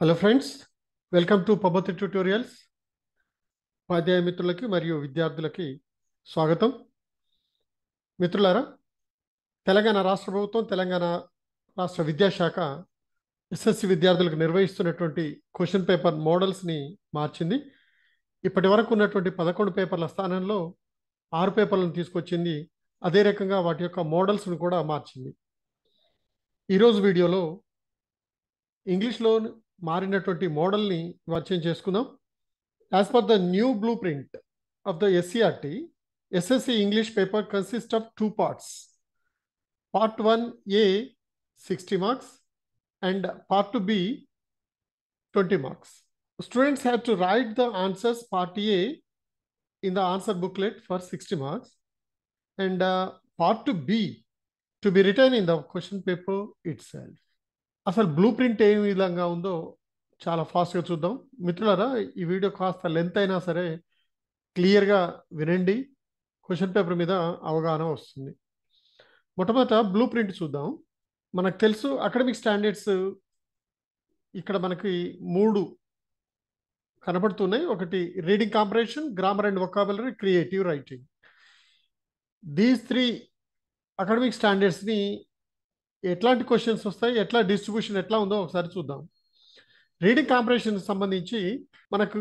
Hello friends welcome to Pabbathi tutorials. ఉపాధ్యాయ మిత్రులకి మరియు విద్యార్థులకి స్వాగతం. మిత్రులారా తెలంగాణ రాష్ట్ర ప్రభుత్వం తెలంగాణ రాష్ట్ర విద్యాశాఖ ఎస్ఎస్సి విద్యార్థులకు నిర్వహిస్తున్నటువంటి క్వశ్చన్ పేపర్ మోడల్స్ని మార్చింది. ఇప్పటి వరకు ఉన్నటువంటి పదకొండు పేపర్ల స్థానంలో ఆరు పేపర్లను తీసుకొచ్చింది. అదే రకంగా వాటి యొక్క మోడల్స్ను కూడా మార్చింది. ఈరోజు వీడియోలో ఇంగ్లీష్లో మారినటువంటి మోడల్ని పరిచయం చేసుకుందాం. As per the new blue print of the SCERT SSC English paper consist of two parts part one A sixty marks and part B twenty marks students have to write the answers part A in the answer booklet for sixty marks and part B to be written in the question paper itself అసలు blue print ఏ విధంగా ఉందో చాలా ఫాస్ట్గా చూద్దాం. మిత్రులారా ఈ video కాస్త లెంత్ అయినా సరే క్లియర్గా వినండి. క్వశ్చన్ పేపర్ మీద అవగాహన వస్తుంది. మొట్టమొదట బ్లూ ప్రింట్ చూద్దాం. మనకు తెలుసు అకాడమిక్ స్టాండర్డ్స్ ఇక్కడ మనకి మూడు కనబడుతున్నాయి. ఒకటి reading comprehension grammar and vocabulary creative writing these three academic స్టాండర్డ్స్ని ఎట్లాంటి క్వశ్చన్స్ వస్తాయి ఎట్లా డిస్ట్రిబ్యూషన్ ఎట్లా ఉందో ఒకసారి చూద్దాం. రీడింగ్ కాంపిటీషన్ సంబంధించి మనకు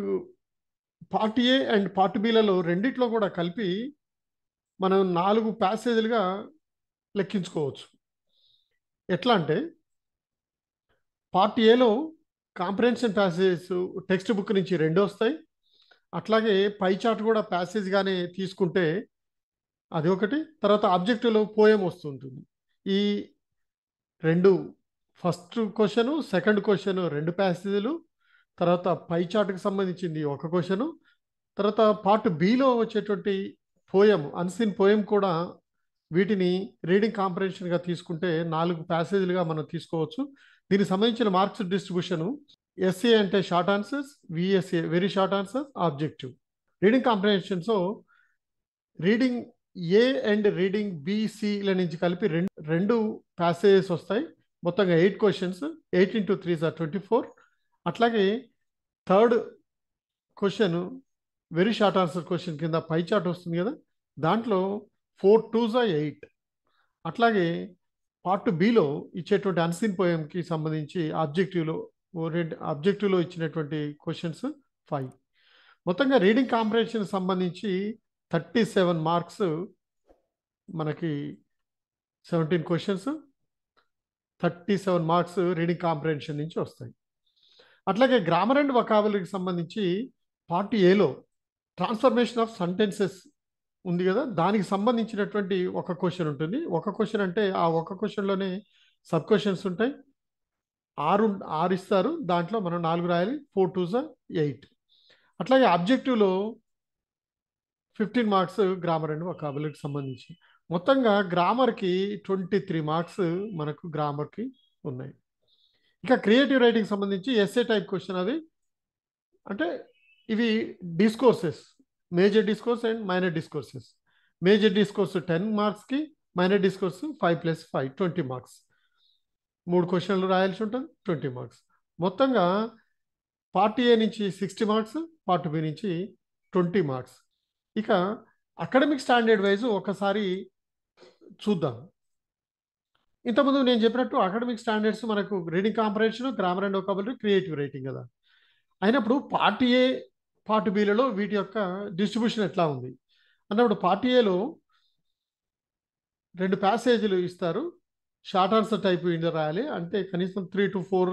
పార్ట్ ఏ అండ్ పార్ట్ బిలలో రెండిట్లో కూడా కలిపి మనం నాలుగు ప్యాసేజీలుగా లెక్కించుకోవచ్చు. ఎట్లా అంటే పార్ట్ ఏలో కాంప్రహెన్షన్ ప్యాసేజెస్ టెక్స్ట్ బుక్ నుంచి రెండు వస్తాయి. అట్లాగే పై చార్ట్ కూడా ప్యాసేజ్గానే తీసుకుంటే అది ఒకటి తర్వాత ఆబ్జెక్టివ్లో పోయం వస్తుంటుంది. ఈ రెండు ఫస్ట్ క్వశ్చను సెకండ్ క్వశ్చను రెండు ప్యాసేజీలు తర్వాత పై చార్ట్కి సంబంధించింది ఒక క్వశ్చను తర్వాత పార్ట్ బిలో వచ్చేటువంటి పోయం అన్సీన్ పోయం కూడా వీటిని రీడింగ్ కాంపిటేషన్గా తీసుకుంటే నాలుగు ప్యాసేజీలుగా మనం తీసుకోవచ్చు. దీనికి సంబంధించిన మార్క్స్ డిస్ట్రిబ్యూషన్ ఎస్ఏ అంటే short answers VSA very short answers objective reading కాంపరేషన్స్లో reading A and reading బిసిల నుంచి కలిపి రెండు రెండు ప్యాసేజెస్ వస్తాయి. మొత్తంగా eight questions eight into three sir twenty four అట్లాగే third question very short answer question కింద పై చార్ట్ వస్తుంది కదా. దాంట్లో ఫోర్ టూ జా ఎయిట్ అట్లాగే పార్ట్ బిలో ఇచ్చేటువంటి అన్సీన్ పోయంకి సంబంధించి ఆబ్జెక్టివ్లో ఆబ్జెక్టివ్లో ఇచ్చినటువంటి క్వశ్చన్స్ ఫైవ్ మొత్తంగా రీడింగ్ కాంపరేషన్ సంబంధించి థర్టీ సెవెన్ మార్క్స్ మనకి seventeen questions thirty seven marks reading comprehension నుంచి వస్తాయి. అట్లాగే గ్రామర్ అండ్ వకాబులరీకి సంబంధించి పార్ట్ ఏలో ట్రాన్స్ఫర్మేషన్ ఆఫ్ సెంటెన్సెస్ ఉంది కదా దానికి సంబంధించినటువంటి ఒక క్వశ్చన్ ఉంటుంది. ఒక క్వశ్చన్ అంటే ఆ ఒక క్వశ్చన్లోనే సబ్ క్వశ్చన్స్ ఉంటాయి. ఆరు ఆరు ఇస్తారు. దాంట్లో మనం నాలుగు రాయాలి. ఫోర్ టూ జా ఎయిట్. అట్లాగే ఆబ్జెక్టివ్లో ఫిఫ్టీన్ మార్క్స్ గ్రామర్ అండ్ వకాబులరీకి సంబంధించి. మొత్తంగా గ్రామర్కి ట్వంటీ త్రీ మార్క్స్ మనకు గ్రామర్కి ఉన్నాయి. ఇంకా క్రియేటివ్ రైటింగ్ సంబంధించి ఎస్ఏ టైప్ క్వశ్చన్ అది అంటే ఇవి discourses major discourse and minor discourses major discourse ten మార్క్స్కి minor discourse five plus five twenty marks మూడు క్వశ్చన్లు రాయాల్సి ఉంటుంది ట్వంటీ మార్క్స్ మొత్తంగా పార్ట్ ఏ నుంచి సిక్స్టీ మార్క్స్ పార్ట్ బి నుంచి ట్వంటీ మార్క్స్ ఇక అకాడమిక్ స్టాండర్డ్ వైజ్ ఒకసారి చూద్దాం. ఇంతకుముందు నేను చెప్పినట్టు అకాడమిక్ స్టాండర్డ్స్ మనకు reading comprehension grammar and vocabulary creative writing కదా. అయినప్పుడు పార్ట్ ఏ పార్ట్ బిలలో వీటి యొక్క డిస్ట్రిబ్యూషన్ ఎట్లా ఉంది? అన్నప్పుడు పార్ట్ ఏలో రెండు ప్యాసేజీలు ఇస్తారు. షార్ట్ ఆన్సర్ టైప్ ఇండియా రాయాలి. అంటే కనీసం three to four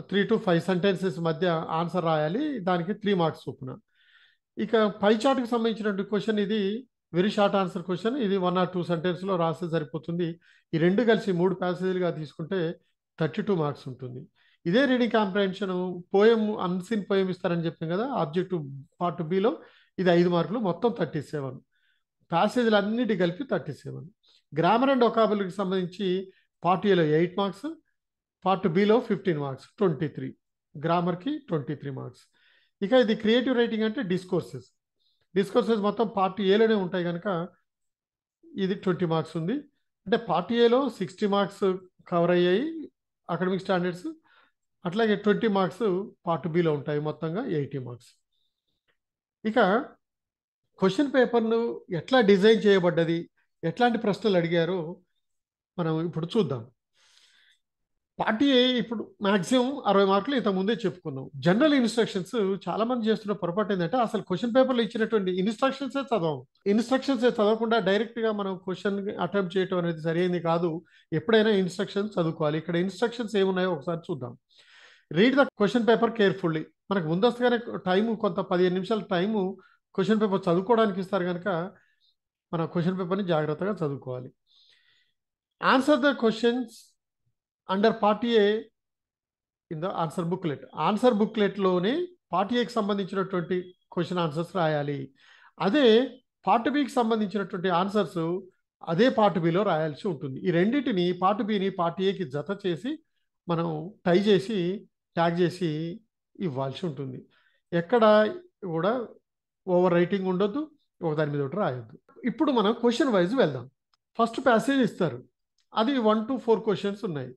three to five sentences మధ్య ఆన్సర్ రాయాలి. దానికి త్రీ మార్క్స్ చొప్పున. ఇక పై చార్ట్కి సంబంధించినటువంటి క్వశ్చన్ ఇది వెరీ షార్ట్ ఆన్సర్ క్వశ్చన్. ఇది వన్ ఆర్ టూ సెంటెన్స్లో రాస్తే సరిపోతుంది. ఈ రెండు కలిసి మూడు ప్యాసేజీలుగా తీసుకుంటే థర్టీ టూ మార్క్స్ ఉంటుంది. ఇదే reading comprehension poem unseen poem ఇస్తారని చెప్పాం కదా ఆబ్జెక్టివ్ పార్ట్ బిలో ఇది ఐదు మార్కులు మొత్తం థర్టీ సెవెన్ ప్యాసేజీలు అన్నిటి కలిపి థర్టీ సెవెన్ గ్రామర్ అండ్ ఒకాబులకి సంబంధించి పార్ట్ ఏలో ఎయిట్ మార్క్స్ పార్ట్ బిలో ఫిఫ్టీన్ మార్క్స్ ట్వంటీ త్రీ గ్రామర్కి ట్వంటీ త్రీ మార్క్స్ ఇక ఇది క్రియేటివ్ రైటింగ్ అంటే డిస్కోర్సెస్ డిస్కోర్సెస్ మొత్తం పార్ట్ ఏలోనే ఉంటాయి కనుక ఇది ట్వంటీ మార్క్స్ ఉంది. అంటే పార్ట్ ఏలో సిక్స్టీ మార్క్స్ కవర్ అయ్యాయి అకాడమిక్ స్టాండర్డ్స్ అట్లాగే ట్వంటీ మార్క్స్ పార్ట్ బిలో ఉంటాయి మొత్తంగా ఎయిటీ మార్క్స్ ఇక క్వశ్చన్ పేపర్ను ఎట్లా డిజైన్ చేయబడ్డది? ఎట్లాంటి ప్రశ్నలు అడిగారో మనం ఇప్పుడు చూద్దాం. పార్టీ ఇప్పుడు మాక్సిమం అరవై మార్కులు ఇంత ముందే చెప్పుకున్నాం. జనరల్ ఇన్స్ట్రక్షన్స్ చాలా మంది చేస్తున్న పొరపాటు ఏంటంటే అసలు క్వశ్చన్ పేపర్లో ఇచ్చినటువంటి ఇన్స్ట్రక్షన్సే చదవం. ఇన్స్ట్రక్షన్స్ చదవకుండా డైరెక్ట్గా మనం క్వశ్చన్ అటెంప్ట్ చేయడం అనేది సరైనది కాదు. ఎప్పుడైనా ఇన్స్ట్రక్షన్స్ చదువుకోవాలి. ఇక్కడ ఇన్స్ట్రక్షన్స్ ఏమున్నాయో ఒకసారి చూద్దాం. Read the question paper carefully మనకు ముందస్తుగానే టైము కొంత పదిహేను నిమిషాల టైము క్వశ్చన్ పేపర్ చదువుకోవడానికి ఇస్తారు కనుక మన క్వశ్చన్ పేపర్ని జాగ్రత్తగా చదువుకోవాలి. Answer the questions under part A in the answer booklet answer బుక్లెట్లోనే పార్టీ ఏకి సంబంధించినటువంటి క్వశ్చన్ ఆన్సర్స్ రాయాలి. అదే పార్ట్ బికి సంబంధించినటువంటి ఆన్సర్స్ అదే పార్ట్ బిలో రాయాల్సి ఉంటుంది. ఈ రెండింటిని పార్ట్ బిని పార్ట్ ఏకి జత చేసి మనం టై చేసి ట్యాగ్ చేసి ఇవ్వాల్సి ఉంటుంది. ఎక్కడ కూడా ఓవర్ రైటింగ్ ఉండొద్దు ఒకదాని మీద ఒకటి రాయొద్దు. ఇప్పుడు మనం క్వశ్చన్ వైజ్ వెళ్దాం. ఫస్ట్ ప్యాసేజ్ ఇస్తారు. అది వన్ టు ఫోర్ క్వశ్చన్స్ ఉన్నాయి.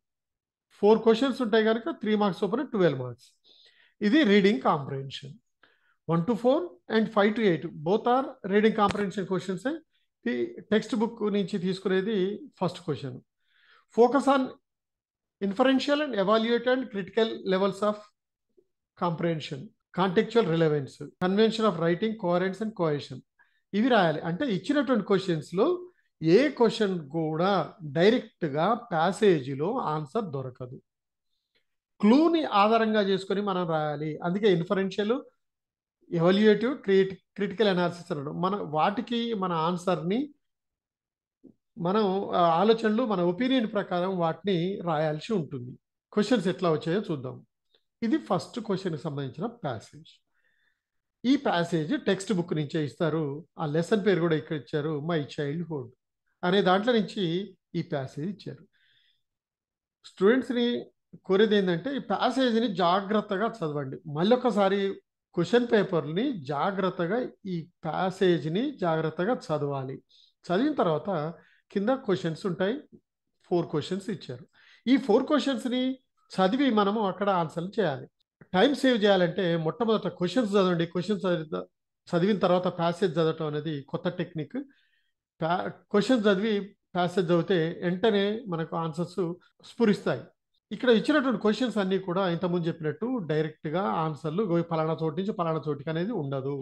ఫోర్ క్వశ్చన్స్ ఉంటాయి కనుక త్రీ మార్క్స్ చొప్పున ట్వెల్వ్ మార్క్స్ ఇది reading comprehension one to four and five to eight both are reading comprehension questions ఈ టెక్స్ట్ బుక్ నుంచి తీసుకునేది first question focus on inferential and evaluate and critical levels of comprehension contextual relevance convention of writing coherence and cohesion ఇవి రాయాలి. అంటే ఇచ్చినటువంటి క్వశ్చన్స్లో ఏ question కూడా డైరెక్ట్గా ప్యాసేజీలో answer దొరకదు. క్లూని ఆధారంగా చేసుకొని మనం రాయాలి. అందుకే inferential evaluative creative critical analysis అనడం. మన వాటికి మన ఆన్సర్ని మనం ఆలోచనలు మన ఒపీనియన్ ప్రకారం వాటిని రాయాల్సి ఉంటుంది. క్వశ్చన్స్ ఎట్లా వచ్చాయో చూద్దాం. ఇది ఫస్ట్ క్వశ్చన్కి సంబంధించిన ప్యాసేజ్. ఈ ప్యాసేజ్ టెక్స్ట్ బుక్ నుంచే ఇస్తారు. ఆ లెసన్ పేరు కూడా ఇక్కడ ఇచ్చారు మై చైల్డ్హుడ్. అనే దాంట్లో నుంచి ఈ ప్యాసేజ్ ఇచ్చారు. స్టూడెంట్స్ని కోరేది ఏంటంటే ఈ ప్యాసేజ్ని జాగ్రత్తగా చదవండి. మళ్ళీ ఒకసారి క్వశ్చన్ పేపర్ని జాగ్రత్తగా ఈ ప్యాసేజ్ని జాగ్రత్తగా చదవాలి. చదివిన తర్వాత కింద క్వశ్చన్స్ ఉంటాయి. ఫోర్ క్వశ్చన్స్ ఇచ్చారు. ఈ ఫోర్ క్వశ్చన్స్ని చదివి మనము అక్కడ ఆన్సర్లు చేయాలి. టైం సేవ్ చేయాలంటే మొట్టమొదట క్వశ్చన్స్ చదవండి. క్వశ్చన్స్ చదివిన తర్వాత ప్యాసేజ్ చదవటం అనేది కొత్త టెక్నిక్ క్వశ్చన్ క్వశ్చన్స్ చదివి ప్యాసేజ్ చదివితే వెంటనే మనకు ఆన్సర్స్ స్ఫురిస్తాయి. ఇక్కడ ఇచ్చినటువంటి క్వశ్చన్స్ అన్నీ కూడా ఇంతకుముందు చెప్పినట్టు డైరెక్ట్గా ఆన్సర్లు పలానా చోటు నుంచి పలానా చోటికి అనేది ఉండదు.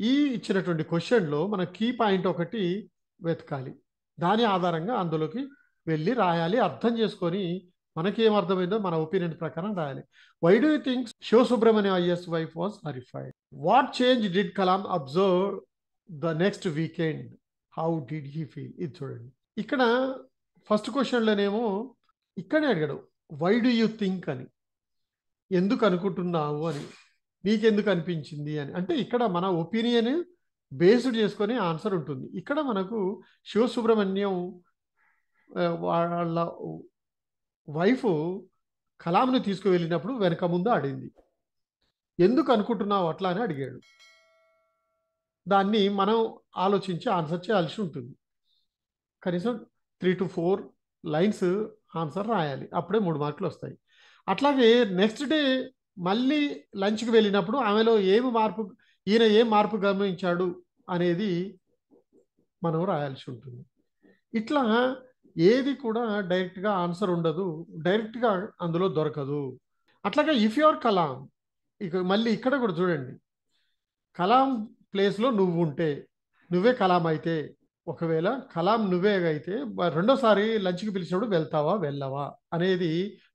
ఈ ఇచ్చినటువంటి క్వశ్చన్లో మన కీ పాయింట్ ఒకటి వెతకాలి. దాని ఆధారంగా అందులోకి వెళ్ళి రాయాలి అర్థం చేసుకొని మనకేం అర్థమైందో మన ఒపీనియన్ ప్రకారం రాయాలి. Why do think Shiva Subrahmanyam is wife was horrified what change did Kalam observe the next weekend how did he feel ఇది చూడండి. ఇక్కడ ఫస్ట్ క్వశ్చన్లోనేమో ఇక్కడే అడిగాడు వై డూ యూ థింక్ అని. ఎందుకు అనుకుంటున్నావు? అని. నీకెందుకు అనిపించింది? అని. అంటే ఇక్కడ మన ఒపీనియన్ బేస్డ్ చేసుకొని ఆన్సర్ ఉంటుంది. ఇక్కడ మనకు శివసుబ్రహ్మణ్యం వాళ్ళ వైఫ్ కలాంను తీసుకువెళ్ళినప్పుడు వెనక ముందు ఆడింది. ఎందుకు అనుకుంటున్నావు? అట్లా అని అడిగాడు. దాన్ని మనం ఆలోచించి ఆన్సర్ చేయాల్సి ఉంటుంది. కనీసం three to four lines answer రాయాలి. అప్పుడే మూడు మార్కులు వస్తాయి. అట్లాగే నెక్స్ట్ డే మళ్ళీ లంచ్కి వెళ్ళినప్పుడు ఆమెలో ఏమి మార్పు ఈయన ఏం మార్పు గమనించాడు అనేది మనం రాయాల్సి ఉంటుంది. ఇట్లా ఏది కూడా డైరెక్ట్గా ఆన్సర్ ఉండదు. డైరెక్ట్గా అందులో దొరకదు. అట్లాగే ఇఫ్ యువర్ కలాం ఇక మళ్ళీ ఇక్కడ కూడా చూడండి. కలాం ప్లేస్లో నువ్వు ఉంటే నువ్వే కలాం అయితే ఒకవేళ కలాం నువ్వే అయితే రెండోసారి లంచ్కి పిలిచినప్పుడు వెళ్తావా వెళ్ళవా అనేది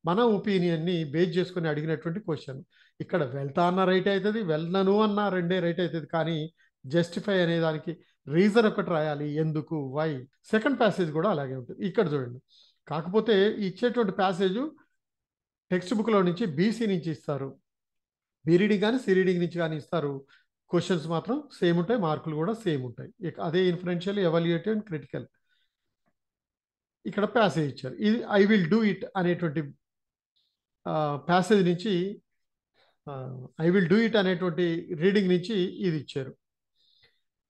మన ఒపీనియన్ని బేస్ చేసుకుని అడిగినటువంటి క్వశ్చన్. ఇక్కడ వెళ్తా అన్న రైట్ అవుతుంది వెళ్ళను అన్న రెండే రైట్ అవుతుంది కానీ జస్టిఫై అనే దానికి రీజన్ ఒకటి రాయాలి ఎందుకు వై? సెకండ్ ప్యాసేజ్ కూడా అలాగే ఉంటుంది. ఇక్కడ చూడండి. కాకపోతే ఇచ్చేటువంటి ప్యాసేజ్ టెక్స్ట్ బుక్లో నుంచి బీసీ నుంచి ఇస్తారు. బీ రీడింగ్ కానీ సి రీడింగ్ నుంచి కానీ ఇస్తారు. క్వశ్చన్స్ మాత్రం సేమ్ ఉంటాయి మార్కులు కూడా సేమ్ ఉంటాయి. అదే ఇన్ఫ్లుయెన్షియల్ ఎవాల్యుయేటివ్ అండ్ క్రిటికల్ ఇక్కడ ప్యాసేజ్ ఇచ్చారు. ఇది ఐ విల్ డూ ఇట్ అనేటువంటి ప్యాసేజ్ నుంచి ఐ విల్ డూ ఇట్ అనేటువంటి రీడింగ్ నుంచి ఇది ఇచ్చారు.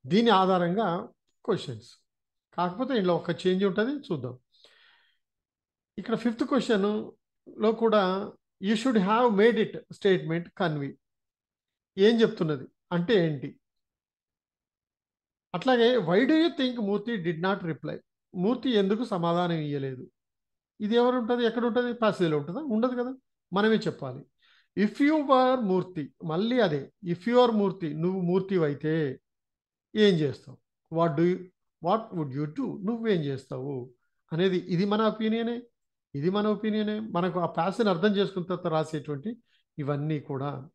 దీని ఆధారంగా క్వశ్చన్స్ కాకపోతే ఇందులో ఒక చేంజ్ ఉంటుంది చూద్దాం. ఇక్కడ ఫిఫ్త్ క్వశ్చన్లో కూడా you should have made it statement convey ఏం చెప్తున్నది? అంటే ఏంటి? అట్లాగే why do you think Murthy did not reply Murthy ఎందుకు సమాధానం ఇవ్వలేదు ఇది ఎవరు ఉంటుంది ఎక్కడ ఉంటుంది? ప్యాసేజ్లో ఉంటుందా ఉండదు కదా. మనమే చెప్పాలి. ఇఫ్ యు వర్ మూర్తి మళ్ళీ అదే ఇఫ్ యు ఆర్ మూర్తి నువ్వు మూర్తి అయితే ఏం చేస్తావు? What do what would you do నువ్వేం చేస్తావు? అనేది ఇది మన ఒపీనియనే. ఇది మన ఒపీనియనే. మనకు ఆ ప్యాసన్ అర్థం చేసుకున్న తర్వాత రాసేటువంటి ఇవన్నీ కూడా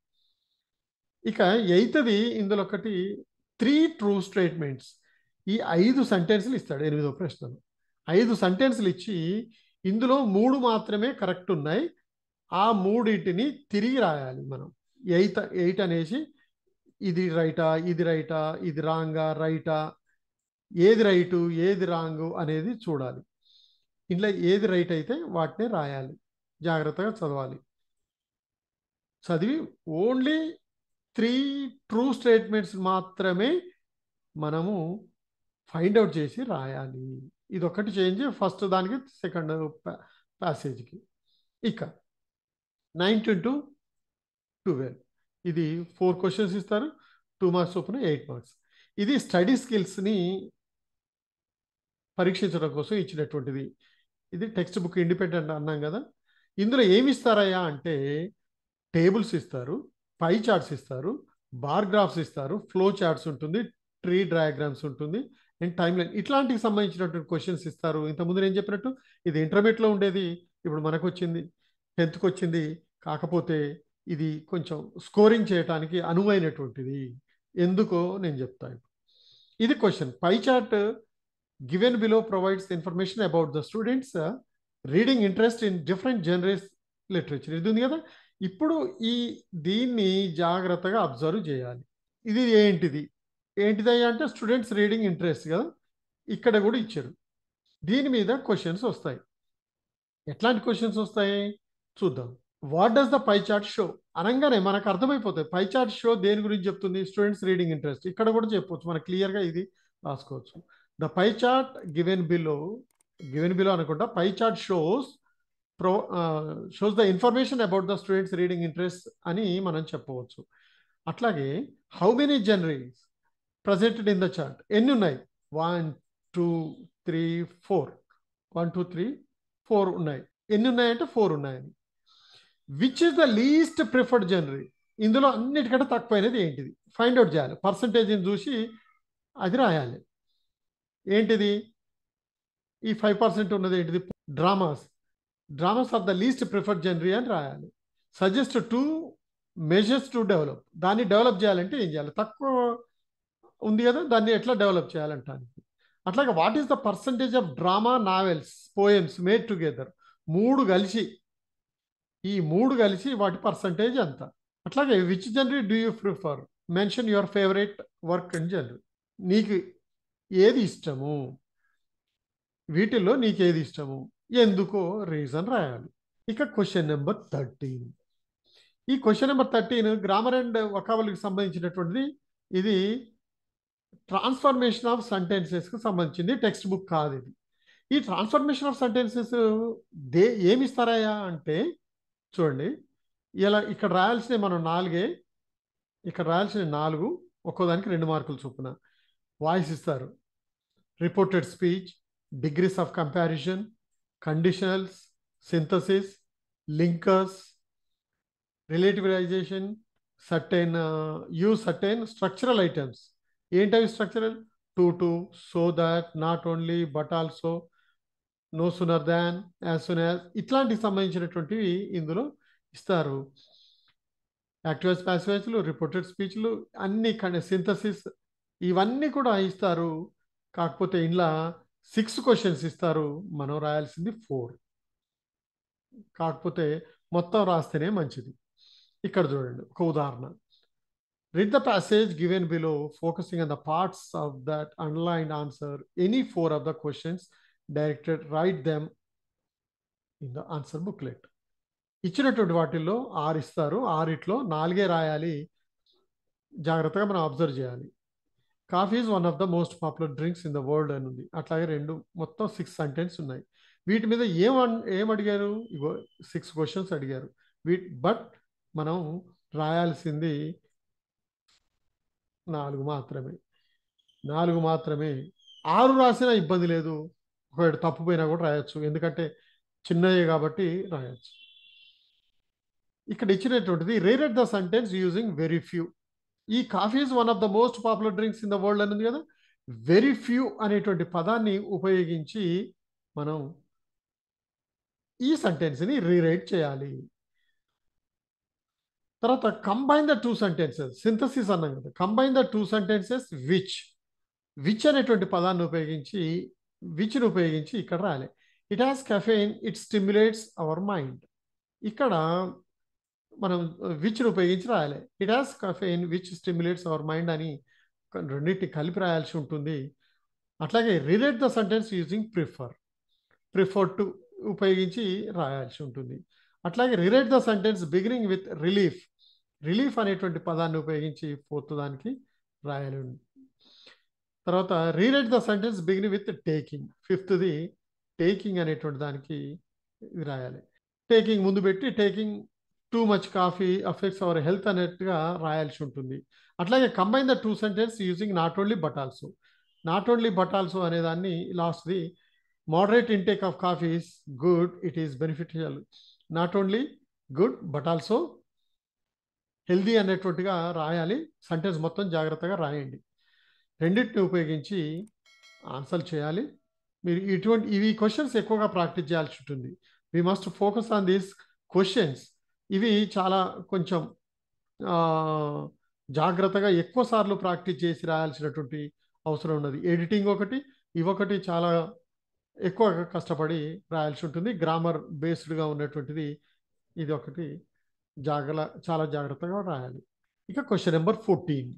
ఇక ఎయితది ఇందులో ఒకటి త్రీ ట్రూ స్టేట్మెంట్స్. ఈ ఐదు సెంటెన్స్లు ఇస్తాడు ఎనిమిదో ప్రశ్నలు. ఐదు సెంటెన్స్లు ఇచ్చి ఇందులో మూడు మాత్రమే కరెక్ట్ ఉన్నాయి. ఆ మూడింటిని తిరిగి రాయాలి మనం. ఎయిట్ ఎయిట్ అనేసి ఇది రైటా ఇది రైటా ఇది రాంగా రైటా ఏది రైటు ఏది రాంగు అనేది చూడాలి. ఇంట్లో ఏది రైట్ అయితే వాటినే రాయాలి. జాగ్రత్తగా చదవాలి. చదివి ఓన్లీ త్రీ ట్రూ స్టేట్మెంట్స్ మాత్రమే మనము ఫైండ్ అవుట్ చేసి రాయాలి. ఇది ఒకటి చేంజ్ ఫస్ట్ దానికి సెకండ్ ప్యాసేజ్కి ఇక నైన్ టు ట్వెల్వ్ ఇది ఫోర్ క్వశ్చన్స్ ఇస్తారు టూ మార్క్స్ చొప్పున ఎయిట్ మార్క్స్ ఇది స్టడీ స్కిల్స్ని పరీక్షించడం కోసం ఇచ్చినటువంటిది. ఇది టెక్స్ట్ బుక్ ఇండిపెండెంట్ అన్నాం కదా. ఇందులో ఏమి ఇస్తారయ్యా అంటే టేబుల్స్ ఇస్తారు. పై చార్ట్స్ ఇస్తారు బార్ గ్రాఫ్స్ ఇస్తారు ఫ్లో చార్ట్స్ ఉంటుంది ట్రీ డయాగ్రామ్స్ ఉంటుంది అండ్ టైం లైన్ ఇట్లాంటికి సంబంధించినటువంటి క్వశ్చన్స్ ఇస్తారు. ఇంతకుముందు నేను చెప్పినట్టు ఇది ఇంటర్మీడియట్లో ఉండేది ఇప్పుడు మనకు వచ్చింది టెన్త్కి వచ్చింది కాకపోతే ఇది కొంచెం స్కోరింగ్ చేయడానికి అనువైనటువంటిది. ఎందుకో నేను చెప్తాను ఇది question. Pie chart given below provides information about the students reading interest in different genres literature. ఇది ఉంది కదా ఇప్పుడు ఈ దీన్ని జాగ్రత్తగా అబ్జర్వ్ చేయాలి. ఇది ఏంటిది? ఏంటిది అంటే స్టూడెంట్స్ రీడింగ్ ఇంట్రెస్ట్ కదా? ఇక్కడ కూడా ఇచ్చారు. దీని మీద క్వశ్చన్స్ వస్తాయి. ఎట్లాంటి క్వశ్చన్స్ వస్తాయి? చూద్దాం. What does the pie chart show? అనగానే మనకు అర్థమైపోతుంది పై చార్ట్ షో దేని గురించి చెప్తుంది? Students reading interest. ఇక్కడ కూడా చెప్పవచ్చు మనకు క్లియర్గా ఇది రాసుకోవచ్చు. The pie chart given below given below అనుకుంటా pie chart shows pro shows the information about the students reading interest అని మనం చెప్పవచ్చు. అట్లాగే how many genres presented in the chart ఎన్ని ఉన్నాయి? One two three four one two three four ఉన్నాయి. ఎన్ని ఉన్నాయంటే ఫోర్ ఉన్నాయని. Which is the least preferred genre ఇందులో అన్నిటికంటే తక్కువైనది ఏంటిది? ఫైండ్ అవుట్ చేయాలి. పర్సంటేజ్ని చూసి అది రాయాలి. ఏంటిది? ఈ ఫైవ్ పర్సెంట్ ఉన్నది ఏంటిది? Dramas dramas of the least preferred genre అని రాయాలి. Suggest two measures to develop. దాన్ని డెవలప్ చేయాలంటే ఏం చేయాలి? తక్కువ ఉంది కదా దాన్ని ఎట్లా డెవలప్ చేయాలంటానికి అట్లాగే what is the percentage of drama novels poems made together? మూడు కలిసి. ఈ మూడు కలిసి వాటి పర్సంటేజ్ ఎంత? అట్లాగే which genre do you prefer? Mention your favourite work in genre నీకు ఏది ఇష్టము? వీటిల్లో నీకు ఏది ఇష్టము? ఎందుకో రీజన్ రాయాలి. ఇక క్వశ్చన్ నెంబర్ థర్టీన్ ఈ question number thirteen grammar and వకాబుల్కి సంబంధించినటువంటిది ఇది ట్రాన్స్ఫర్మేషన్ ఆఫ్ సెంటెన్సెస్కి సంబంధించింది టెక్స్ట్ బుక్ కాదు ఇది. ఈ ట్రాన్స్ఫర్మేషన్ ఆఫ్ సెంటెన్సెస్ దే ఏమి ఇస్తారాయా అంటే చూడండి ఇలా ఇక్కడ రాయాల్సిన మనం నాలుగే ఇక్కడ రాయాల్సిన నాలుగు ఒక్కోదానికి రెండు మార్కులు చొప్పున. వాయిస్ ఇస్తారు. Reported speech degrees of comparison conditionals synthesis linkers relativization certain you certain structural items ఏంటవి structural to to so that not only but also no sooner than as soon as ఇట్లాంటికి సంబంధించినటువంటివి ఇందులో ఇస్తారు. యాక్టివైజ్ ప్యాసివైజ్లు రిపోర్టెడ్ స్పీచ్లు అన్ని synthesis ఇవన్నీ కూడా ఇస్తారు. కాకపోతే ఇంట్లో సిక్స్ క్వశ్చన్స్ ఇస్తారు. మనం రాయాల్సింది ఫోర్. కాకపోతే మొత్తం రాస్తేనే మంచిది. ఇక్కడ చూడండి ఒక ఉదాహరణ. Read the passage given below focusing on the parts of that underline answer any four of the questions directed write them in the answer booklet ఇచ్చినటువంటి వాటిల్లో ఆరు ఇస్తారు. ఆరిట్లో నాలుగే రాయాలి. జాగ్రత్తగా మనం అబ్జర్వ్ చేయాలి. Coffee is one of the most popular drinks in the world అని ఉంది. అట్లాగే రెండు మొత్తం సిక్స్ సెంటెన్స్ ఉన్నాయి. వీటి మీద ఏం ఏం అడిగారు? ఇగో సిక్స్ క్వశ్చన్స్ అడిగారు. వీట్ బట్ మనం రాయాల్సింది నాలుగు మాత్రమే. నాలుగు మాత్రమే. ఆరు రాసినా ఇబ్బంది లేదు. ఒకవేళ తప్పుపోయినా కూడా రాయొచ్చు. ఎందుకంటే చిన్నయే కాబట్టి రాయొచ్చు. ఇక్కడ ఇచ్చినటువంటిది rewrite the sentence using very few ఈ coffee is one of the most popular drinks in the world అనేది ఉంది కదా? వెరీ ఫ్యూ అనేటువంటి పదాన్ని ఉపయోగించి మనం ఈ సెంటెన్స్ని రీరైట్ చేయాలి. తర్వాత combine the two sentences synthesis అన్నాం కదా. Combine the two sentences which which అనేటువంటి పదాన్ని ఉపయోగించి విచ్ని ఉపయోగించి ఇక్కడ రాయాలి. It has caffeine it stimulates our mind ఇక్కడ మనం విచ్ని ఉపయోగించి రాయాలి. It has caffeine which stimulates our mind అని రెండింటిని కలిపి రాయాల్సి ఉంటుంది. అట్లాగే relate the sentence using prefer prefer to ఉపయోగించి రాయాల్సి ఉంటుంది. అట్లాగే relate the sentence beginning with relief relief అనేటువంటి పదాన్ని ఉపయోగించి ఫోర్త్ దానికి రాయాలి. తర్వాత rewrite the sentence begin with taking ఫిఫ్త్ది taking అనేటువంటి దానికి ఇది రాయాలి. టేకింగ్ ముందు పెట్టి taking too much coffee affects our health అన్నట్టుగా రాయాల్సి ఉంటుంది. అట్లాగే combine the two sentence using not only but also not only but also అనేదాన్ని లాస్ట్ది moderate intake of coffee is good it is beneficial not only good but also healthy అనేటువంటిగా రాయాలి. Sentence మొత్తం జాగ్రత్తగా రాయండి. రెండింటిని ఉపయోగించి ఆన్సర్ చేయాలి. మీరు ఇటువంటి ఇవి క్వశ్చన్స్ ఎక్కువగా ప్రాక్టీస్ చేయాల్సి ఉంటుంది. We must focus on these questions ఇవి చాలా కొంచెం జాగ్రత్తగా ఎక్కువ సార్లు ప్రాక్టీస్ చేసి రాయాల్సినటువంటి అవసరం ఉన్నది. ఎడిటింగ్ ఒకటి ఇవొకటి చాలా ఎక్కువ కష్టపడి రాయాల్సి ఉంటుంది. గ్రామర్ బేస్డ్గా ఉన్నటువంటిది ఇది ఒకటి జాగ్ర చాలా జాగ్రత్తగా రాయాలి. ఇక క్వశ్చన్ నెంబర్ ఫోర్టీన్.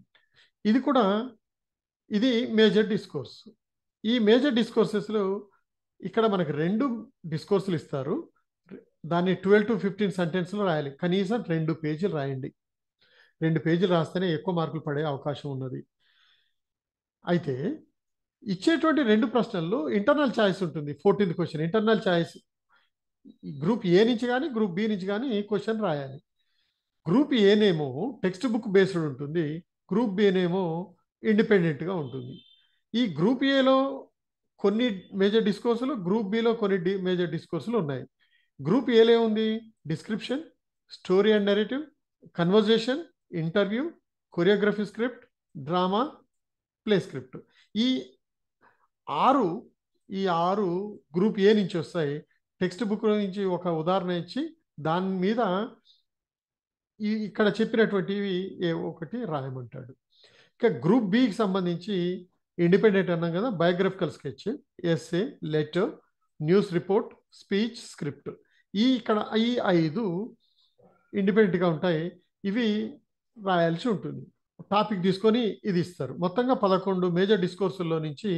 ఇది కూడా ఇది మేజర్ డిస్కోర్స్. ఈ మేజర్ డిస్కోర్సెస్లో ఇక్కడ మనకు రెండు డిస్కోర్సులు ఇస్తారు. దాన్ని ట్వెల్వ్ టు ఫిఫ్టీన్ సెంటెన్స్లో రాయాలి. కనీసం రెండు పేజీలు రాయండి. రెండు పేజీలు రాస్తేనే ఎక్కువ మార్కులు పడే అవకాశం ఉన్నది. అయితే ఇచ్చేటువంటి రెండు ప్రశ్నల్లో ఇంటర్నల్ ఛాయిస్ ఉంటుంది. Fourteenth question. Internal choice. Group A నుంచి కానీ గ్రూప్ బి నుంచి కానీ క్వశ్చన్ రాయాలి. గ్రూప్ ఏనేమో టెక్స్ట్ బుక్ బేస్డ్ ఉంటుంది. గ్రూప్ బినేమో ఇండిపెండెంట్గా ఉంటుంది. ఈ గ్రూప్ ఏలో కొన్ని మేజర్ డిస్కోర్సులు గ్రూప్ బిలో కొన్ని డి మేజర్ డిస్కోర్సులు ఉన్నాయి. గ్రూప్ ఏలే ఉంది? Description story and narrative conversation interview choreography script drama play script. ఈ ఆరు ఈ ఆరు గ్రూప్ ఏ నుంచి వస్తాయి? టెక్స్ట్ బుక్ నుంచి ఒక ఉదాహరణ ఇచ్చి దాని మీద ఈ ఇక్కడ చెప్పినటువంటివి ఏ ఒకటి రాయమంటాడు. ఇక గ్రూప్ బికి సంబంధించి ఇండిపెండెంట్ అన్నాం కదా biographical sketch essay letter news report speech script. ఈ ఇక్కడ ఈ ఐదు ఇండిపెండెంట్గా ఉంటాయి. ఇవి రాయాల్సి ఉంటుంది. టాపిక్ తీసుకొని ఇది ఇస్తారు. మొత్తంగా పదకొండు మేజర్ డిస్కోర్సుల్లో నుంచి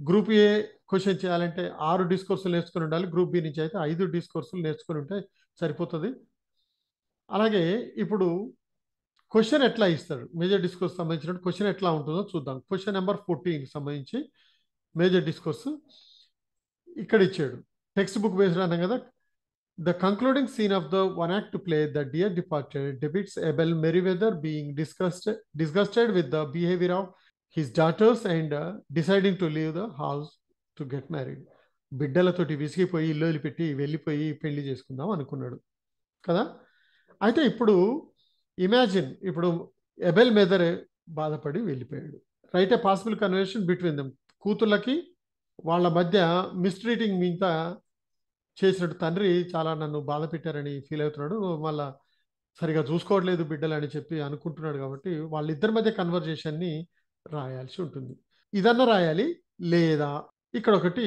గ్రూప్ ఏ క్వశ్చన్ చేయాలంటే ఆరు డిస్కోర్సులు నేర్చుకుని ఉండాలి. గ్రూప్ బి నుంచి అయితే ఐదు డిస్కోర్సులు నేర్చుకుని ఉంటే సరిపోతుంది. అలాగే ఇప్పుడు క్వశ్చన్ ఎట్లా ఇస్తాడు మేజర్ డిస్కోర్స్ సంబంధించిన క్వశ్చన్ ఎట్లా ఉంటుందో చూద్దాం. క్వశ్చన్ నెంబర్ ఫోర్టీన్కి సంబంధించి మేజర్ డిస్కోర్స్ ఇక్కడ ఇచ్చాడు. టెక్స్ట్ బుక్ బేస్డ్ అన్నాం కదా. The concluding scene of the one act play the dear depicts depicts Abel being disgusted, disgusted disgusted with the behaviour of his daughters and deciding to leave the house to get married బిడ్డలతోటి విసిగిపోయి ఇల్లు వదిలిపెట్టి వెళ్ళిపోయి పెళ్ళి చేసుకుందాం అనుకున్నాడు. కదా? అయితే ఇప్పుడు ఇమాజిన్ ఇప్పుడు ఎబెల్ మెదర్ బాధపడి వెళ్ళిపోయాడు. Write a possible conversation between them కూతుళ్ళకి వాళ్ళ మధ్య మిస్ట్రీటింగ్ మిగతా చేసినట్టు తండ్రి చాలా నన్ను బాధ పెట్టారని ఫీల్ అవుతున్నాడు. మళ్ళా సరిగా చూసుకోవట్లేదు బిడ్డలు అని చెప్పి అనుకుంటున్నాడు కాబట్టి వాళ్ళిద్దరి మధ్య కన్వర్జేషన్ని రాయాల్సి ఉంటుంది. ఇదన్నా రాయాలి లేదా ఇక్కడ ఒకటి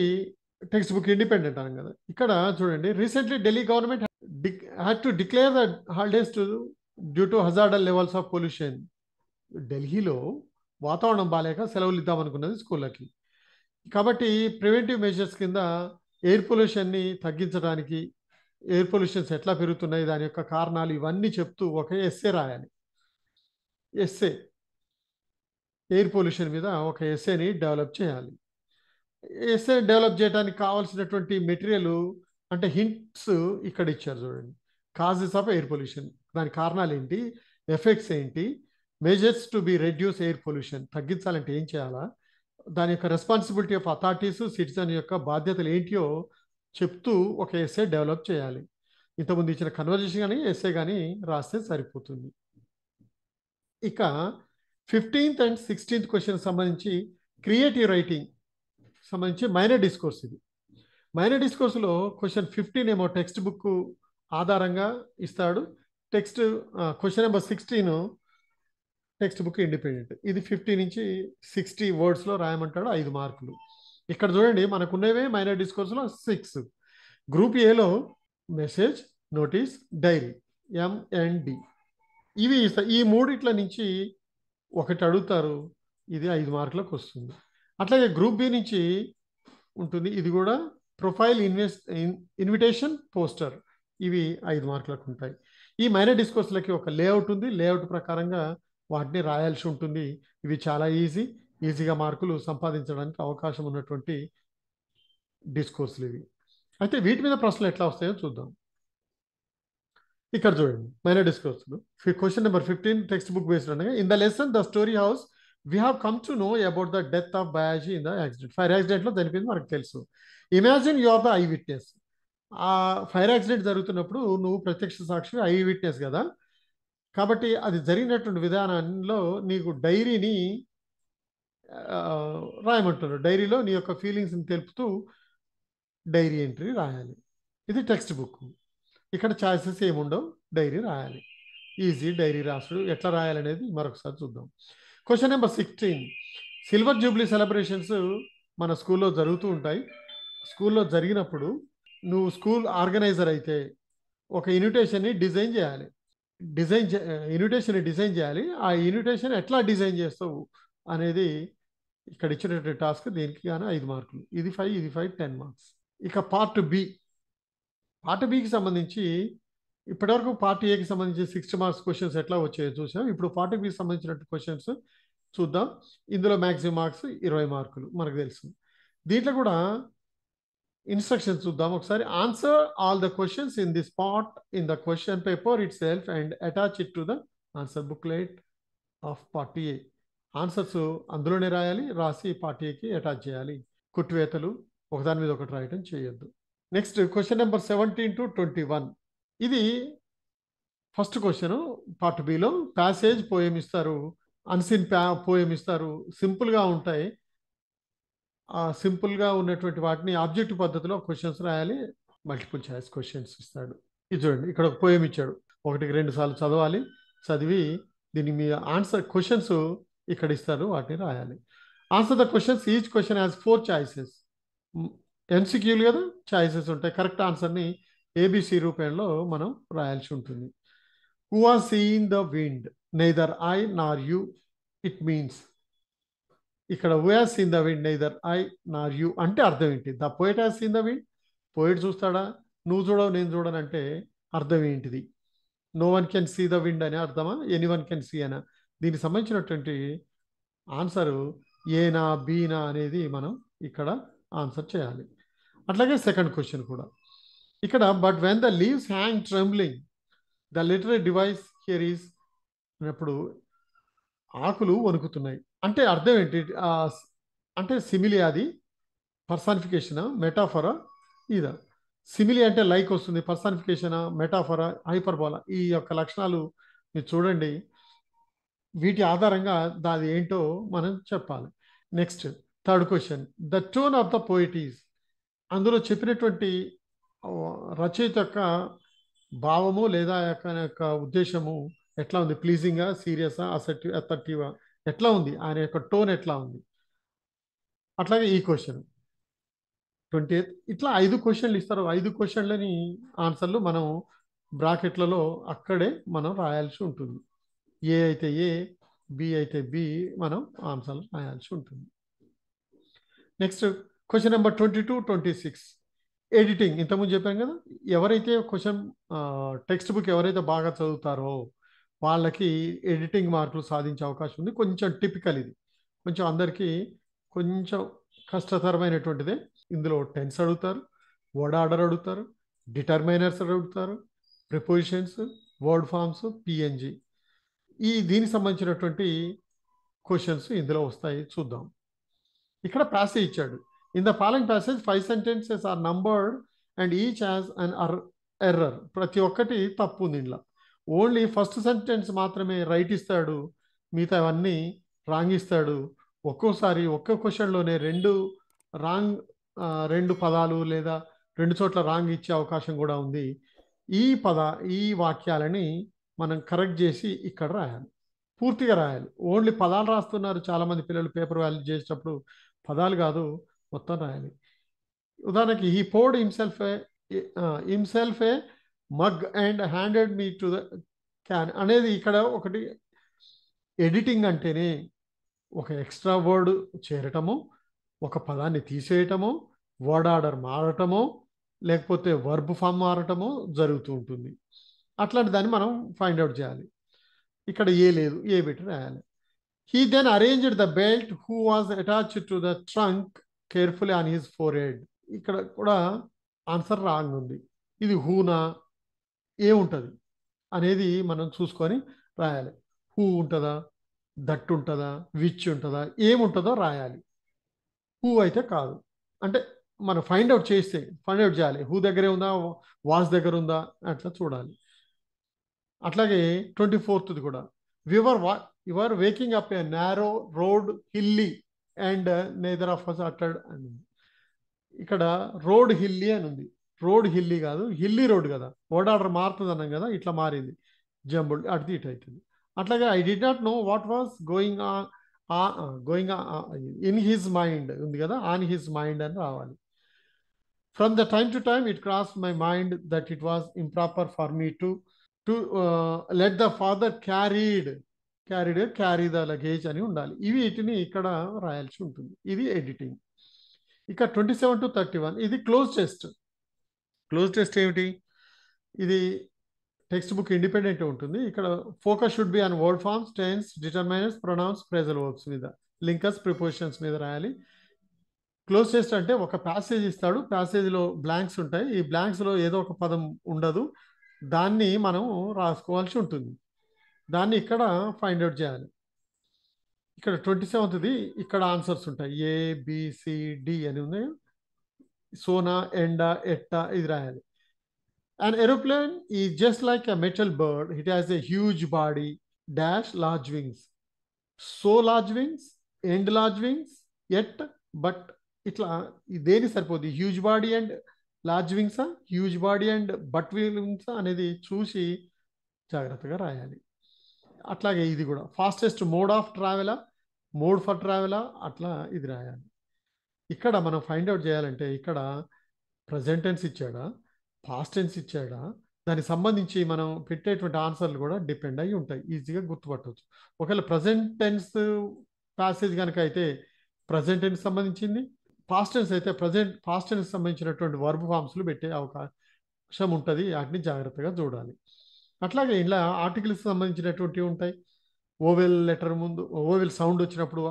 టెక్స్ట్ బుక్ ఇండిపెండెంట్ అనం కదా. ఇక్కడ చూడండి recently Delhi government had to declare the holidays to due to hazardous levels of pollution ఢిల్లీలో వాతావరణం బాగాలేక సెలవులు ఇద్దామనుకున్నది స్కూళ్ళకి. కాబట్టి ప్రివెంటివ్ మెజర్స్ కింద ఎయిర్ పొల్యూషన్ని తగ్గించడానికి ఎయిర్ పొల్యూషన్స్ ఎట్లా పెరుగుతున్నాయి దాని యొక్క కారణాలు ఇవన్నీ చెప్తూ ఒక ఎస్ఏ రాయాలి. ఎస్ఏ ఎయిర్ పొల్యూషన్ మీద ఒక ఎస్ఏని డెవలప్ చేయాలి. ఎస్ఏ డెవలప్ చేయడానికి కావాల్సినటువంటి మెటీరియల్ అంటే హింట్స్ ఇక్కడ ఇచ్చారు చూడండి. Causes of air pollution. దాని కారణాలు ఏంటి? ఎఫెక్ట్స్ ఏంటి? Measures to be reduce air pollution. తగ్గించాలంటే ఏం చేయాలా? దాని యొక్క రెస్పాన్సిబిలిటీ ఆఫ్ అథారిటీస్ సిటిజన్ యొక్క బాధ్యతలు ఏంటియో చెప్తూ ఒక ఎస్ఏ డెవలప్ చేయాలి. ఇంతకుముందు ఇచ్చిన కన్వర్జేషన్ కానీ ఎస్ఏ కానీ రాస్తే సరిపోతుంది. ఇక ఫిఫ్టీన్త్ అండ్ సిక్స్టీన్త్ క్వశ్చన్ సంబంధించి క్రియేటివ్ రైటింగ్ సంబంధించి మైనర్ డిస్కోర్స్ ఇది. మైనర్ డిస్కోర్స్లో క్వశ్చన్ ఫిఫ్టీన్ ఏమో టెక్స్ట్ బుక్ ఆధారంగా ఇస్తాడు. Text question number sixteen text book independent. ఇది ఫిఫ్టీ నుంచి సిక్స్టీ వర్డ్స్లో రాయమంటాడు ఐదు మార్కులు. ఇక్కడ చూడండి మనకున్నవే మైనర్ డిస్కోర్స్లో సిక్స్ గ్రూప్ ఏలో మెసేజ్ నోటీస్ డైరీ ఎంఎన్డి ఇవి ఈ మూడిట్ల నుంచి ఒకటి అడుగుతారు ఇది ఐదు మార్కులకు వస్తుంది. అట్లాగే గ్రూప్ బి నుంచి ఉంటుంది ఇది కూడా ప్రొఫైల్ ఇన్వెస్ట్ ఇన్విటేషన్ పోస్టర్ ఇవి ఐదు మార్కులకు ఉంటాయి. ఈ మైనర్ డిస్కోర్స్లకి ఒక లేఅవుట్ ఉంది లేఅవుట్ ప్రకారంగా వాటిని రాయాల్సి ఉంటుంది. ఇవి చాలా ఈజీ ఈజీగా మార్కులు సంపాదించడానికి అవకాశం ఉన్నటువంటి డిస్కోర్స్లు ఇవి. అయితే వీటి మీద ప్రశ్నలు ఎట్లా వస్తాయో చూద్దాం. ఇక్కడ చూడండి minor డిస్కోర్స్లు question number fifteen text book based అనగా in the lesson the story how's we have come to know about the death of Bayaji in the accident fire యాక్సిడెంట్లో చనిపోయింది మనకు తెలుసు. Imagine you are the eye witness ఆ fire accident జరుగుతున్నప్పుడు నువ్వు ప్రత్యక్ష సాక్షి I witness కదా. కాబట్టి అది జరిగినటువంటి విధానంలో నీకు డైరీని రాయమంటున్నారు డైరీలో నీ యొక్క ఫీలింగ్స్ని తెలుపుతూ డైరీ ఎంట్రీ రాయాలి. ఇది టెక్స్ట్ బుక్. ఇక్కడ ఛాయిసెస్ ఏముండవు? డైరీ రాయాలి. ఈజీ డైరీ రాసుడు. ఎట్లా రాయాలనేది మరొకసారి చూద్దాం. Question number sixteen silver jubilee celebrations మన స్కూల్లో జరుగుతూ ఉంటాయి. స్కూల్లో జరిగినప్పుడు నువ్వు స్కూల్ ఆర్గనైజర్ అయితే ఒక ఇన్విటేషన్ని డిజైన్ చేయాలి. డిజైన్ ఇన్విటేషన్ డిజైన్ చేయాలి. ఆ ఇన్విటేషన్ ఎట్లా డిజైన్ చేస్తావు అనేది ఇక్కడ ఇచ్చినటువంటి టాస్క్ దీనికి కానీ ఐదు మార్కులు. ఇది ఫైవ్ ఇది ఫైవ్ టెన్ మార్క్స్. ఇక పార్ట్ బి. పార్ట్ బికి సంబంధించి ఇప్పటివరకు పార్ట్ ఏకి సంబంధించి సిక్స్టీ మార్క్స్ క్వశ్చన్స్ ఎట్లా వచ్చాయో చూసాం. ఇప్పుడు పార్ట్ బికి సంబంధించిన క్వశ్చన్స్ చూద్దాం. ఇందులో మ్యాక్సిమం మార్క్స్ ఇరవై మార్కులు మనకు తెలుసు. దీంట్లో కూడా ఇన్స్ట్రక్షన్స్ చూద్దాం ఒకసారి answer all the questions in this part in the question paper itself and attach it to the answer booklet of part A answers అందులోనే రాయాలి రాసి పార్టీకి అటాచ్ చేయాలి. కుట్వేతలు ఒకదాని మీద ఒకటి రాయటం చేయొద్దు. Next question number seventeen to twenty one ఇది first question part below passage poem ఇస్తారు. అన్సిన్ ప్యా పోయం ఇస్తారు. సింపుల్గా ఉంటాయి. సింపుల్గా ఉన్నటువంటి వాటిని ఆబ్జెక్టివ్ పద్ధతిలో క్వశ్చన్స్ రాయాలి. మల్టిపుల్ చాయిస్ క్వశ్చన్స్ ఇస్తాడు. ఇది చూడండి ఇక్కడ ఒక పోయం ఇచ్చాడు. ఒకటికి రెండు సార్లు చదవాలి. చదివి దీని మీ ఆన్సర్ క్వశ్చన్స్ ఇక్కడ ఇస్తారు వాటిని రాయాలి. Answer the questions each question has four choices. ఎన్సిక్యూలు కదా చాయిసెస్ ఉంటాయి. కరెక్ట్ ఆన్సర్ని ఏబిసి రూపంలో మనం రాయాల్సి ఉంటుంది. Who are seeing the wind neither I nor you it means ఇక్కడ was in the wind neither I nor you అంటే అర్థం ఏంటి? The poet has in the wind poet చూస్తాడా? నువ్వు చూడవు నేను చూడను అంటే అర్థం ఏంటిది? No one can see the wind అనే అర్థమా? ఎనీ వన్ కెన్ సీ అనా? దీనికి సంబంధించినటువంటి ఆన్సరు ఏనా బీనా అనేది మనం ఇక్కడ ఆన్సర్ చేయాలి. అట్లాగే సెకండ్ క్వశ్చన్ కూడా. ఇక్కడ but when the leaves hang trembling the literary device here is అన్నప్పుడు ఆకులు వణుకుతున్నాయి. అంటే అర్థం ఏంటి? అంటే సిమిలి అది పర్సానిఫికేషనా మెటాఫరా ఇదా. సిమిలి అంటే లైక్ వస్తుంది పర్సానిఫికేషనా మెటాఫరా హైపర్బోలా ఈ యొక్క లక్షణాలు మీరు చూడండి. వీటి ఆధారంగా దాది ఏంటో మనం చెప్పాలి. Next third question the tone of the poetess అందులో చెప్పినటువంటి రచయిత యొక్క భావము లేదా యొక్క యొక్క ఉద్దేశము ఎట్లా ఉంది? ప్లీజింగా సీరియసా అసెటివ్ అథర్టివా ఎట్లా ఉంది? ఆయన యొక్క టోన్ ఎట్లా ఉంది? అట్లాగే ఈ క్వశ్చన్ ట్వంటీ ఎయిత్ ఇట్లా ఐదు క్వశ్చన్లు ఇస్తారు. ఐదు క్వశ్చన్లని ఆన్సర్లు మనం బ్రాకెట్లలో అక్కడే మనం రాయాల్సి ఉంటుంది. ఏ అయితే ఏ బి అయితే బి మనం ఆన్సర్లు రాయాల్సి ఉంటుంది. Next question number twenty two twenty six editing ఇంతకుముందు చెప్పాను కదా ఎవరైతే క్వశ్చన్ టెక్స్ట్ బుక్ ఎవరైతే బాగా చదువుతారో వాళ్ళకి ఎడిటింగ్ మార్కులు సాధించే అవకాశం ఉంది. కొంచెం టిపికల్ ఇది. కొంచెం అందరికీ కొంచెం కష్టతరమైనటువంటిదే. ఇందులో టెన్స్ అడుగుతారు వర్డ్ ఆర్డర్ అడుగుతారు డిటర్మైనర్స్ అడుగుతారు ప్రిపోజిషన్స్ వర్డ్ ఫామ్స్ పిఎన్జి ఈ దీనికి సంబంధించినటువంటి క్వశ్చన్స్ ఇందులో వస్తాయి. చూద్దాం. ఇక్కడ ప్యాసేజ్ ఇచ్చాడు. In the following passage five sentences are numbered and each as an er error ప్రతి ఒక్కటి తప్పు ఉంది ఇంట్లో ఓన్లీ ఫస్ట్ సెంటెన్స్ మాత్రమే రైట్ ఇస్తాడు మిగతా అవన్నీ రాంగ్ ఇస్తాడు. ఒక్కోసారి ఒక్క క్వశ్చన్లోనే రెండు రాంగ్ రెండు పదాలు లేదా రెండు చోట్ల రాంగ్ ఇచ్చే అవకాశం కూడా ఉంది. ఈ పద ఈ వాక్యాలని మనం కరెక్ట్ చేసి ఇక్కడ రాయాలి. పూర్తిగా రాయాలి. ఓన్లీ పదాలు రాస్తున్నారు చాలామంది పిల్లలు పేపర్ వాల్యూ చేసేటప్పుడు పదాలు కాదు మొత్తం రాయాలి. ఉదాహరణకి he poured himself himself a mug and handed me to the can అనేది ఇక్కడ ఒకటి ఎడిటింగ్ అంటేనే ఒక ఎక్స్ట్రా వర్డ్ చేరటము ఒక పదాన్ని తీసేయటము వర్డ్ ఆర్డర్ మారటము లేకపోతే వర్బ్ ఫామ్ మారటము జరుగుతూ ఉంటుంది. అట్లాంటి దాన్ని మనం ఫైండ్ అవుట్ చేయాలి. ఇక్కడ ఏ లేదు ఏ పెట్టి రాయాలి. He then arranged the belt who was attached to the trunk carefully on his forehead ఇక్కడ కూడా ఆన్సర్ రాంగ్ ఉంది ఇది హూనా ఏముంటుంది అనేది మనం చూసుకొని రాయాలి. హూ ఉంటుందా? దట్ ఉంటుందా? విచ్ ఉంటుందా? ఏముంటుందో రాయాలి. హూ అయితే కాదు. అంటే మనం ఫైండ్ అవుట్ చేస్తే ఫైండ్ అవుట్ చేయాలి. హూ దగ్గరే ఉందా? వాస్ దగ్గర ఉందా? అట్లా చూడాలి. అట్లాగే ట్వంటీ ఫోర్త్ది కూడా. వివర్ వా your waking up a narrow road hilly and neither of us uttered అని ఇక్కడ రోడ్ హిల్లీ అని ఉంది. రోడ్ హిల్లీ కాదు హిల్లీ రోడ్ కదా. వర్డ్ ఆర్డర్ మారుతుంది అన్నాం కదా ఇట్లా మారింది. జంబుల్ అటు ఇటు అవుతుంది అట్లాగే I did not know what was going going in his mind ఉంది కదా ఆన్ హిజ్ మైండ్ అని రావాలి. From the time to time it cross my mind that it was improper for me to to let the father carried carried carry the luggage అని ఉండాలి. ఇవి వీటిని ఇక్కడ రాయాల్సి ఉంటుంది. ఇది ఎడిటింగ్ ఇక twenty seven to thirty one ఇది క్లోజ్ టెస్ట్ క్లోజ్ టెస్ట్ ఏమిటి? ఇది టెక్స్ట్ బుక్ ఇండిపెండెంట్ ఉంటుంది. ఇక్కడ focus should be on word forms tense determiners pronouns phrasal verbs మీద లింకర్స్ ప్రిపోజిషన్స్ మీద రాయాలి. క్లోజ్ టెస్ట్ అంటే ఒక ప్యాసేజ్ ఇస్తాడు. ప్యాసేజ్లో బ్లాంక్స్ ఉంటాయి. ఈ బ్లాంక్స్లో ఏదో ఒక పదం ఉండదు. దాన్ని మనం రాసుకోవాల్సి ఉంటుంది. దాన్ని ఇక్కడ ఫైండ్ అవుట్ చేయాలి. ఇక్కడ ట్వంటీ సెవెంత్ది ఇక్కడ ఆన్సర్స్ ఉంటాయి. ఏ బిసిడి అని ఉంది సోనా ఎండా ఎట్టా ఇది రాయాలి An aeroplane is just like a metal bird. It has a huge body, dash large wings. So large wings and large wings at but ఇట్లా దేని సరిపోద్ది? హ్యూజ్ బాడీ అండ్ లార్జ్ వింగ్సా హ్యూజ్ బాడీ అండ్ బట్ వింగ్సా అనేది చూసి జాగ్రత్తగా రాయాలి. అట్లాగే ఇది కూడా. ఫాస్టెస్ట్ మోడ్ ఆఫ్ ట్రావెలా మోడ్ ఫర్ ట్రావెలా అట్లా ఇది రాయాలి. ఇక్కడ మనం ఫైండ్ అవుట్ చేయాలంటే ఇక్కడ ప్రజెంట్ టెన్స్ ఇచ్చాడా? పాస్ట్ టెన్స్ ఇచ్చాడా? దానికి సంబంధించి మనం పెట్టేటువంటి ఆన్సర్లు కూడా డిపెండ్ అయి ఉంటాయి. ఈజీగా గుర్తుపట్టవచ్చు ఒకవేళ ప్రజెంట్ టెన్స్ ప్యాసేజ్ కనుక అయితే ప్రజెంట్ టెన్స్ సంబంధించింది. పాస్ట్ టెన్స్ అయితే ప్రజెంట్ పాస్ట్ టెన్స్ సంబంధించినటువంటి వర్బ్ ఫామ్స్లు పెట్టే అవకాశం ఉంటుంది. వాటిని జాగ్రత్తగా చూడాలి. అట్లాగే ఇలా ఆర్టికల్స్ సంబంధించినటువంటివి ఉంటాయి. ఓవెల్ లెటర్ ముందు ఓవెల్ సౌండ్ వచ్చినప్పుడు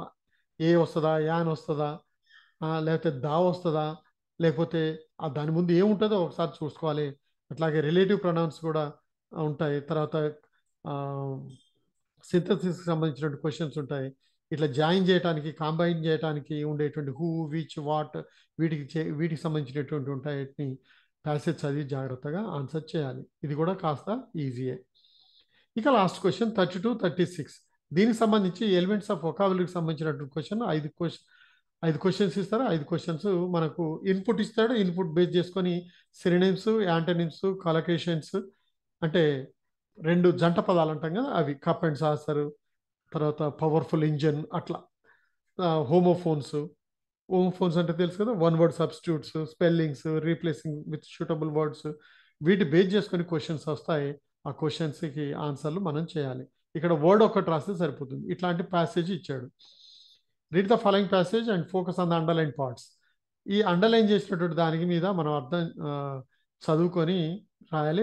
ఏ వస్తుందా? యాన్ వస్తుందా? లేకపోతే దా వస్తుందా? లేకపోతే దాని ముందు ఏముంటుందో ఒకసారి చూసుకోవాలి. అట్లాగే రిలేటివ్ ప్రొనౌన్స్ కూడా ఉంటాయి. తర్వాత సింథసిస్కి సంబంధించినటువంటి క్వశ్చన్స్ ఉంటాయి. ఇట్లా జాయిన్ చేయడానికి కాంబైన్ చేయడానికి ఉండేటువంటి హూ విచ్ వాట్ వీటికి చే వీటికి సంబంధించినటువంటి ఉంటాయి ప్యాసేజ్ చదివి జాగ్రత్తగా ఆన్సర్ చేయాలి. ఇది కూడా కాస్త ఈజీయే. ఇక last question thirty two thirty six. దీనికి సంబంధించి ఎలిమెంట్స్ ఆఫ్ ఒకాబులరీకి సంబంధించినటువంటి క్వశ్చన్ ఐదు క్వశ్చన్ ఐదు క్వశ్చన్స్ ఇస్తారు? ఐదు క్వశ్చన్స్ మనకు ఇన్పుట్ ఇస్తాడు. ఇన్పుట్ బేస్ చేసుకొని సిరినేమ్స్ యాంటనిమ్స్ కాలకేషన్స్ అంటే రెండు జంట పదాలు అంటాం కదా అవి కప్ అండ్ సాసర్ తర్వాత పవర్ఫుల్ ఇంజన్ అట్లా. హోమోఫోన్స్ హోమోఫోన్స్ అంటే తెలుసు కదా one word substitutes spellings replacing with suitable words వీటి బేస్ చేసుకొని క్వశ్చన్స్ వస్తాయి. ఆ క్వశ్చన్స్కి ఆన్సర్లు మనం చేయాలి. ఇక్కడ వర్డ్ ఒకటి రాస్తే సరిపోతుంది. ఇట్లాంటి ప్యాసేజ్ ఇచ్చాడు. Read the following passage and focus on the underline parts ఈ అండర్లైన్ చేసినటువంటి దానికి మీద మనం అర్థం చదువుకొని రాయాలి.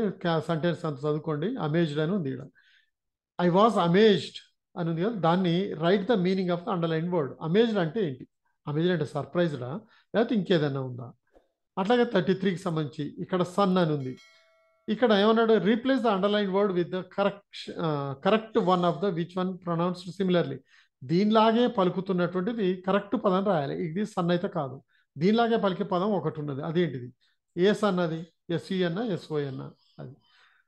సెంటెన్స్ అంత చదువుకోండి. అమేజ్డ్ అని ఉంది ఇక్కడ ఐ వాజ్ అమేజ్డ్ అని ఉంది కదా. దాన్ని write the meaning of the underline word amazed అంటే ఏంటి? అమేజ్డ్ అంటే సర్ప్రైజ్డా లేకపోతే ఇంకేదైనా ఉందా? అట్లాగే థర్టీ త్రీకి సంబంధించి ఇక్కడ సన్ అని ఉంది. ఇక్కడ ఏమన్నాడు? Replace the underline word with the correct correct one of the which one pronounced similarly దీనిలాగే పలుకుతున్నటువంటిది కరెక్ట్ పదం రాయాలి. ఇది సన్ అయితే కాదు. దీనిలాగే పలికే పదం ఒకటి ఉన్నది. అదేంటిది? ఏ సన్ అది? ఎస్ఈ అన్న ఎస్ఓ అన్న అది.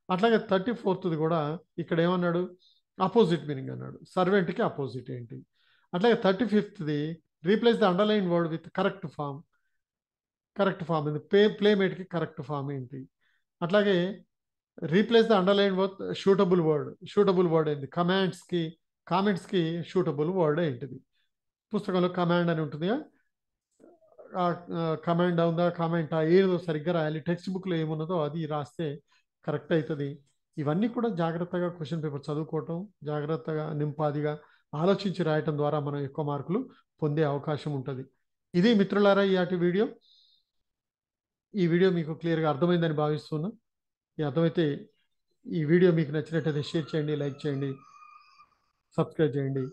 అట్లాగే థర్టీ ఫోర్త్ది కూడా ఇక్కడ ఏమన్నాడు? అపోజిట్ మీనింగ్ అన్నాడు. సర్వెంట్కి అపోజిట్ ఏంటి? అట్లాగే thirty ఫిఫ్త్ది replace the underline word with correct form. Correct form ఇది ప్లే ప్లేమేట్కి కరెక్ట్ ఫామ్ ఏంటి? అట్లాగే replace the underline word suitable word. Suitable word ఏంది? కమాండ్స్కి కామెంట్స్కి షూటబుల్ వర్డ్ ఏంటిది? పుస్తకంలో కమాండ్ అని ఉంటుందిగా? కమాండ్ ఉందా కామెంటా ఏదో సరిగ్గా రాయాలి. టెక్స్ట్ బుక్లో ఏమున్నదో అది రాస్తే కరెక్ట్ అవుతుంది ఇవన్నీ కూడా జాగ్రత్తగా క్వశ్చన్ పేపర్ చదువుకోవటం జాగ్రత్తగా నింపాదిగా ఆలోచించి రాయటం ద్వారా మనం ఎక్కువ మార్కులు పొందే అవకాశం ఉంటుంది. ఇది మిత్రులారా ఈనాటి వీడియో? ఈ వీడియో మీకు క్లియర్గా అర్థమైందని భావిస్తున్నా ఈ అర్థమైతే ఈ వీడియో మీకు నచ్చినట్టయితే షేర్ చేయండి లైక్ చేయండి. సబ్స్క్రైబ్ చేయండి.